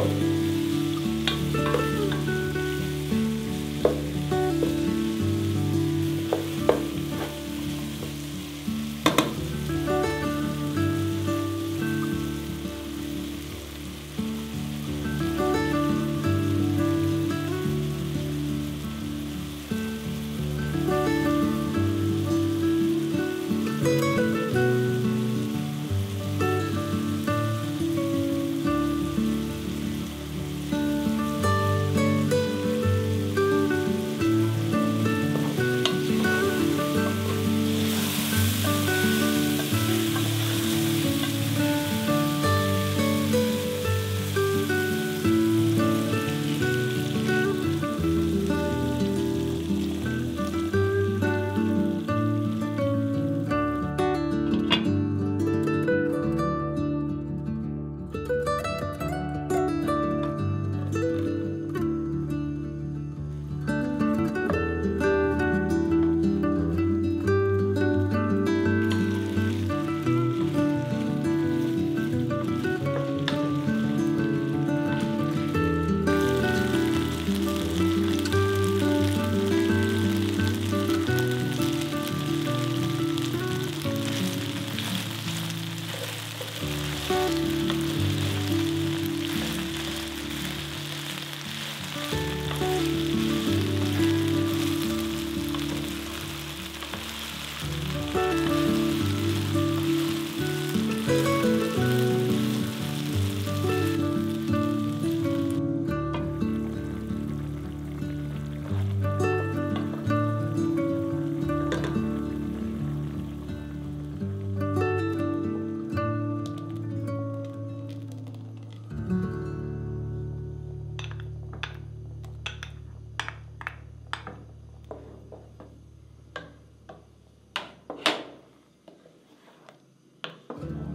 Bye. Lord.